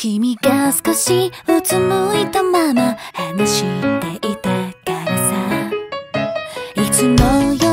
君が少しうつむいたまま話していたからさ。いつもよ